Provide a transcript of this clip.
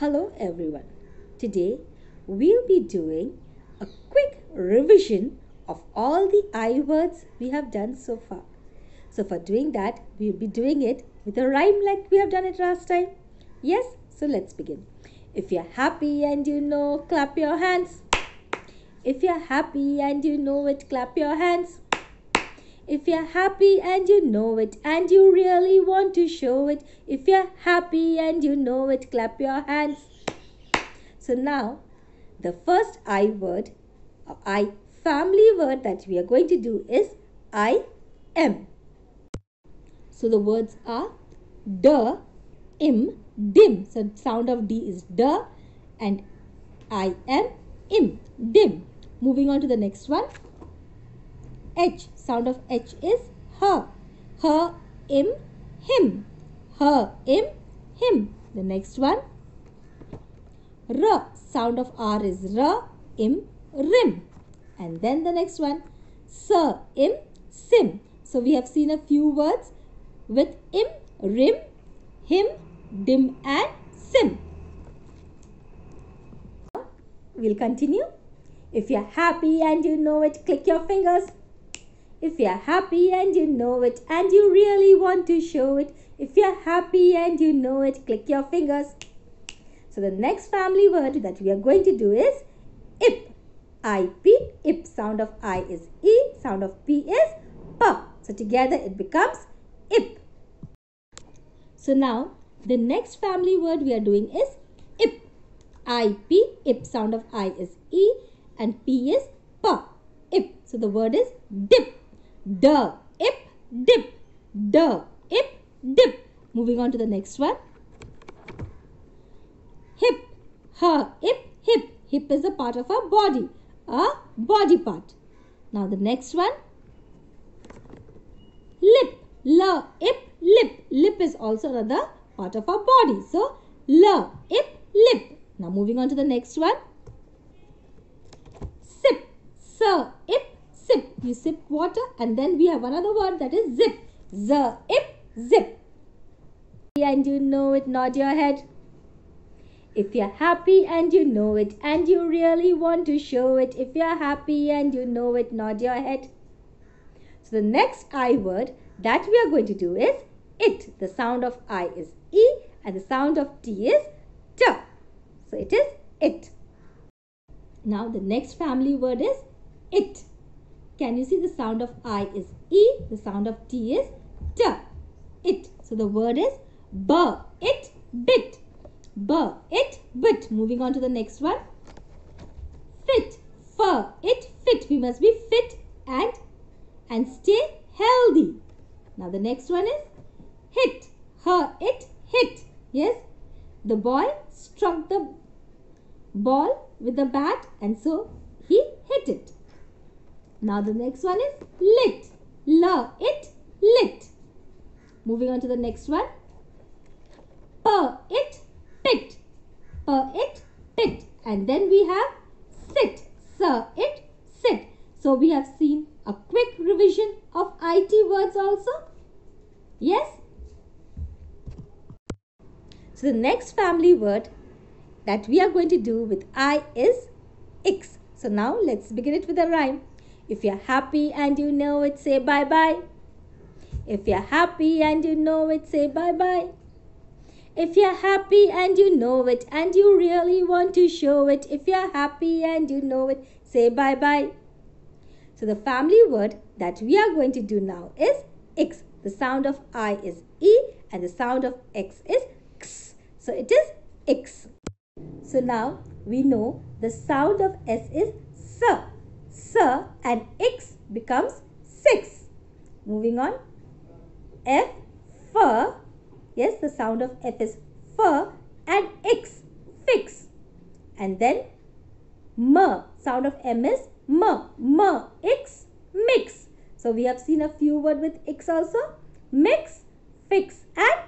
Hello everyone. Today we'll be doing a quick revision of all the I words we have done so far. So for doing that, we'll be doing it with a rhyme like we have done it last time. Yes, so let's begin. If you're happy and you know, clap your hands. If you're happy and you know it, clap your hands. If you're happy and you know it and you really want to show it, if you're happy and you know it, clap your hands. So now, the first I word, I family word that we are going to do is I am. So the words are d, im, dim. So sound of D is d and I am, im, dim. Moving on to the next one. H. Sound of H is her. Her, im, him. Her, im, him. The next one. R. Sound of R is r, im, rim. And then the next one. Sir, im, sim. So we have seen a few words with im, rim, him, dim and sim. We'll continue. If you're happy and you know it, click your fingers. If you're happy and you know it and you really want to show it, if you're happy and you know it, click your fingers. So the next family word that we are going to do is ip. I-P, ip. Sound of I is E, sound of P is P. So together it becomes ip. So now the next family word we are doing is ip. I-P, ip. Sound of I is E and P is P. Ip. So the word is dip the, ip, dip, the, ip, dip. Moving on to the next one. Hip, her, ip, hip. Hip is a part of our body, a body part. Now the next one. Lip, la, ip, lip. Lip is also another part of our body. So, la, ip, lip. Now moving on to the next one. Sip, sir, ip. You sip water and then we have another word that is zip. Z, ip, zip. And you know it, nod your head. If you're happy and you know it and you really want to show it, if you're happy and you know it, nod your head. So the next I word that we are going to do is it. The sound of I is E and the sound of T is T. So it is it. Now the next family word is it. Can you see the sound of I is E, the sound of T is T. It. So the word is B, it, bit. B, it, bit. Moving on to the next one. Fit, fur, it, fit. We must be fit and, and stay healthy. Now the next one is hit, her, it, hit. Yes, the boy struck the ball with the bat and so he hit it. Now the next one is lit. La, it, lit. Moving on to the next one. Per, it, pit. Per, it, pit. And then we have sit. Sir, it, sit. So we have seen a quick revision of IT words also. Yes? So the next family word that we are going to do with I is X. So now let's begin it with a rhyme. If you're happy and you know it, say bye bye. If you're happy and you know it, say bye bye. If you're happy and you know it and you really want to show it, if you're happy and you know it, say bye bye. So the family word that we are going to do now is X. The sound of I is E and the sound of X is X. So it is X. So now we know the sound of S is S sir and x becomes 6. Moving on. F, fur. Yes, the sound of F is fur and x, fix. And then m, sound of M is m, m, x, mix. So we have seen a few word with x also. Mix, fix and 6.